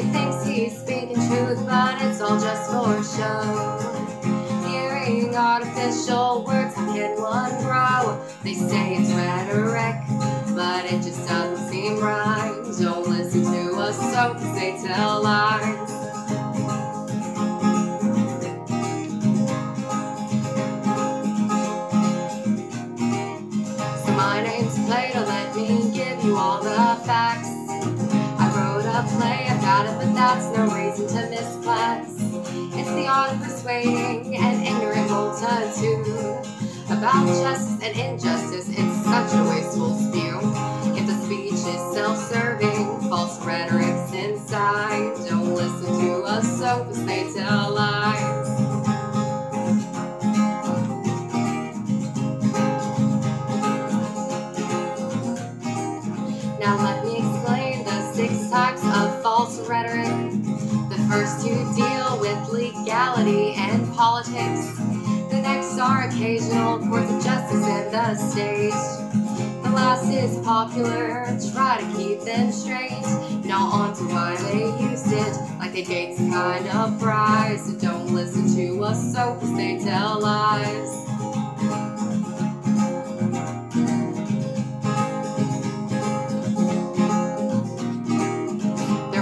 He thinks he's speaking truth, but it's all just for show. Hearing artificial words, can one grow? They say it's rhetoric, but it just doesn't seem right. Don't listen to us, so they tell lies. My name's Plato, let me give you all the facts. Play about it, but that's no reason to miss class. It's the art of persuading an ignorant multitude about justice and injustice. It's such a wasteful spew. If the speech is self-serving, false rhetoric's inside. Don't listen to us, so they tell lies. False rhetoric. The first two deal with legality and politics. The next are occasional courts of justice and the state. The last is popular, try to keep them straight. Now on to why they used it, like gave some kind of prize. So don't listen to us, so they tell lies.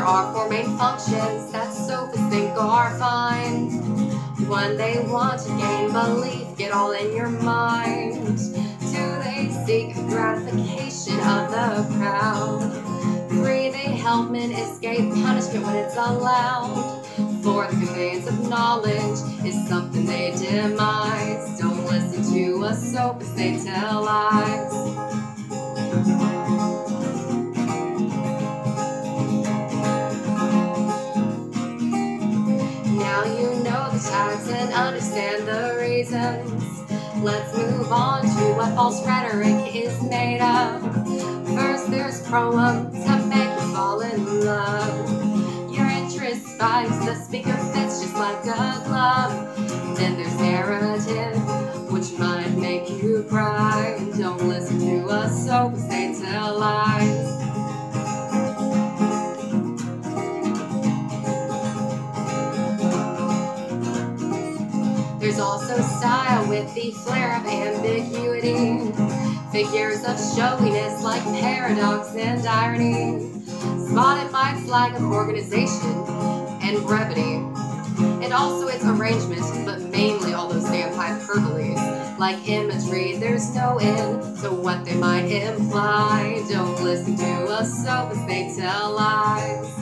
Are four main functions that sophists think are fine. One, they want to gain belief, get all in your mind. Two, they seek gratification of the crowd. Three, they help men escape punishment when it's allowed. Four, the conveyance of knowledge is something they demise. Don't listen to a sophist, they tell lies. Now you know the types and understand the reasons. Let's move on to what false rhetoric is made of. First, there's proem to make you fall in love. Your interest spikes, the speaker fits just like a glove. Then there's narrative, which might make you cry. Don't listen to us, so they tell lies. There's also style with the flair of ambiguity. Figures of showiness like paradox and irony. Spotted by flag of organization and brevity. And also its arrangement, but mainly all those damn hyperboles. Like imagery, there's no end to what they might imply. Don't listen to us, so as they tell lies.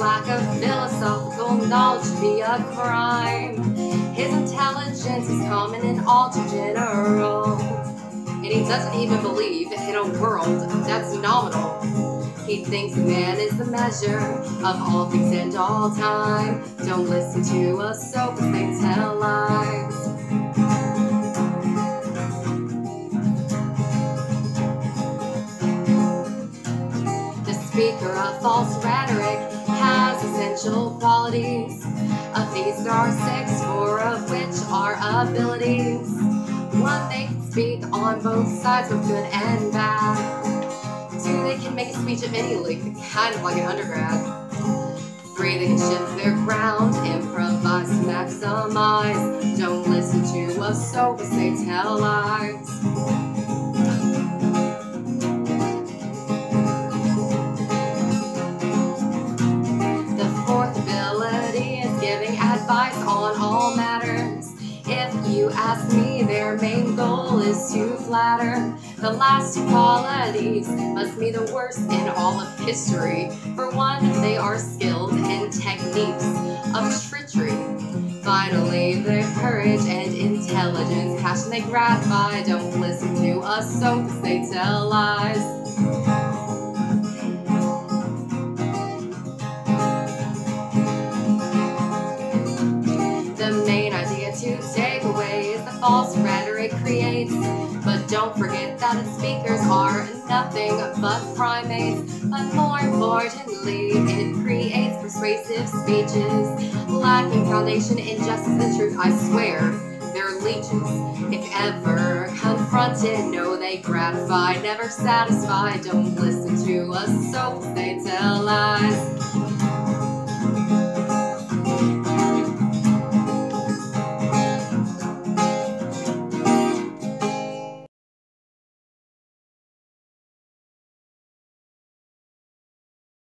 Lack of philosophical knowledge be a crime. His intelligence is common in all too general. And he doesn't even believe in a world that's nominal. He thinks man is the measure of all things and all time. Don't listen to us, so they tell lies. The speaker of false rhetoric has essential qualities. Of these there are six, four of which are abilities. One, they can speak on both sides, both good and bad. Two, they can make a speech at any length, kind of like an undergrad. Three, they can shift their ground, improvise, maximize. Don't listen to us, so as they tell lies. Goal is to flatter. The last two qualities must be the worst in all of history. For one, they are skilled in techniques of treachery. Finally, their courage and intelligence, passion they gratify. Don't listen to us, so they tell lies. The main rhetoric creates. But Don't forget that its speakers are nothing but primates. But more importantly, it creates persuasive speeches. Lacking foundation in justice and truth, I swear, they're leeches. If ever confronted, no, they gratify, never satisfied. Don't listen to us, so they tell lies.